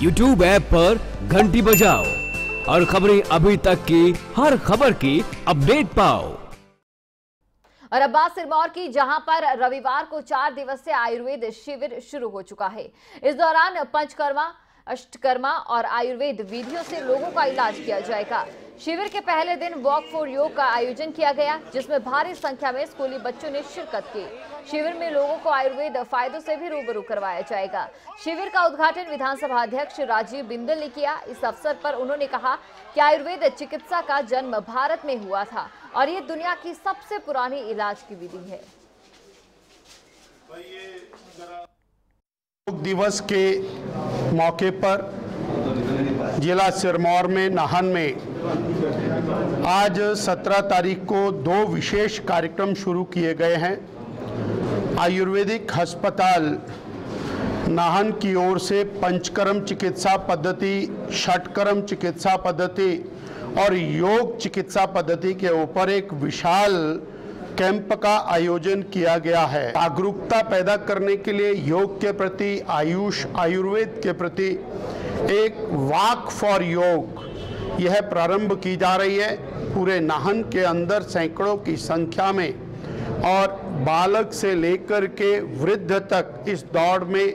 YouTube app पर घंटी बजाओ और खबरें अभी तक की, हर खबर की अपडेट पाओ। और अब्बास सिरमौर की, जहाँ पर रविवार को चार दिवसीय आयुर्वेद शिविर शुरू हो चुका है। इस दौरान पंचकर्मा, अष्टकर्मा और आयुर्वेद विधियों से लोगों का इलाज किया जाएगा। शिविर के पहले दिन वॉक फॉर योग का आयोजन किया गया, जिसमें भारी संख्या में स्कूली बच्चों ने शिरकत की। शिविर में लोगों को आयुर्वेद फायदों से भी रूबरू करवाया जाएगा। शिविर का उद्घाटन विधानसभा अध्यक्ष राजीव बिंदल ने किया। इस अवसर पर उन्होंने कहा कि आयुर्वेद चिकित्सा का जन्म भारत में हुआ था और ये दुनिया की सबसे पुरानी इलाज की विधि है। दिवस के मौके पर जिला सिरमौर में, नाहन में आज 17 तारीख को दो विशेष कार्यक्रम शुरू किए गए हैं। आयुर्वेदिक अस्पताल नाहन की ओर से पंचकर्म चिकित्सा पद्धति, षटकर्म चिकित्सा पद्धति और योग चिकित्सा पद्धति के ऊपर एक विशाल कैंप का आयोजन किया गया है। जागरूकता पैदा करने के लिए योग के प्रति, आयुष, आयुर्वेद के प्रति एक वाक फॉर योग यह प्रारंभ की जा रही है। पूरे नाहन के अंदर सैकड़ों की संख्या में और बालक से लेकर के वृद्ध तक इस दौड़ में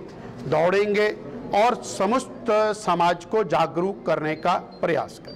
दौड़ेंगे और समस्त समाज को जागरूक करने का प्रयास करें